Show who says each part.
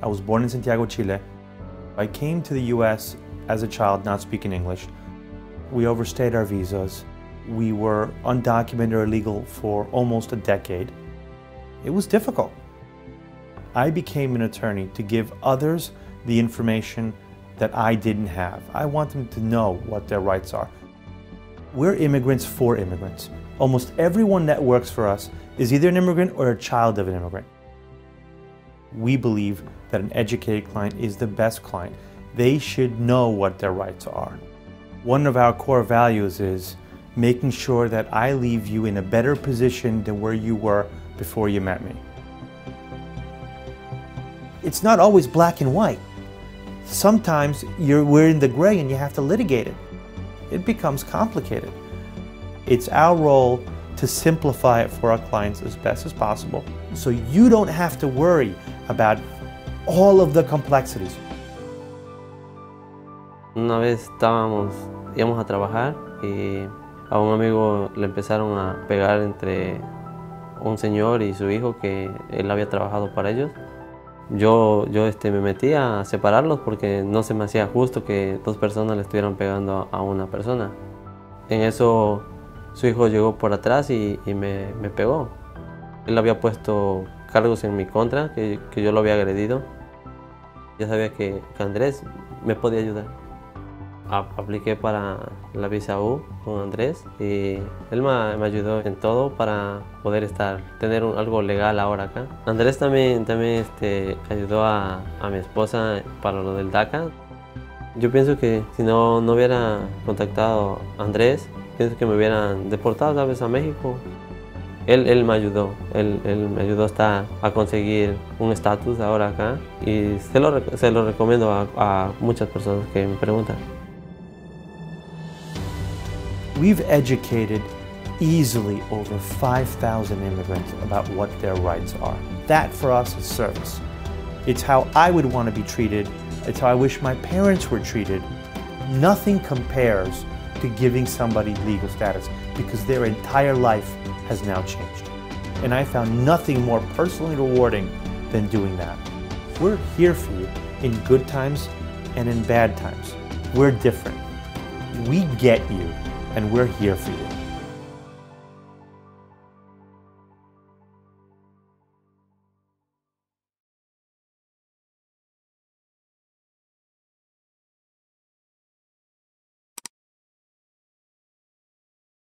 Speaker 1: I was born in Santiago, Chile. I came to the US as a child not speaking English. We overstayed our visas. We were undocumented or illegal for almost a decade. It was difficult. I became an attorney to give others the information that I didn't have. I want them to know what their rights are. We're immigrants for immigrants. Almost everyone that works for us is either an immigrant or a child of an immigrant. We believe that an educated client is the best client. They should know what their rights are. One of our core values is making sure that I leave you in a better position than where you were before you met me. It's not always black and white. Sometimes you're, we're in the gray and you have to litigate it. It becomes complicated. It's our role to simplify it for our clients as best as possible so you don't have to worry about all of the complexities.
Speaker 2: Una vez estábamos, íbamos a trabajar y a un amigo le empezaron a pegar entre un señor y su hijo que él había trabajado para ellos. Yo, yo este, me metí a separarlos porque no se me hacía justo que dos personas le estuvieran pegando a una persona. En eso su hijo llegó por atrás y, y me, me, pegó. Él había puesto cargos en mi contra, que, que yo lo había agredido. Ya sabía que, Andrés me podía ayudar. apliqué para la visa U con Andrés y él me, me ayudó en todo para poder estar, tener un, algo legal ahora acá. Andrés también, también este, ayudó a, a, mi esposa para lo del DACA. Yo pienso que si no, no hubiera contactado a Andrés, pienso que me hubieran deportado tal vez a México. Él, él me ayudó, él, él, me ayudó hasta a conseguir un estatus ahora acá y se lo, se lo recomiendo a, a muchas personas que me preguntan.
Speaker 1: We've educated easily over 5,000 immigrants about what their rights are. That for us is service. It's how I would want to be treated. It's how I wish my parents were treated. Nothing compares to giving somebody legal status because their entire life has now changed. And I found nothing more personally rewarding than doing that. We're here for you in good times and in bad times. We're different. We get you and we're here for you.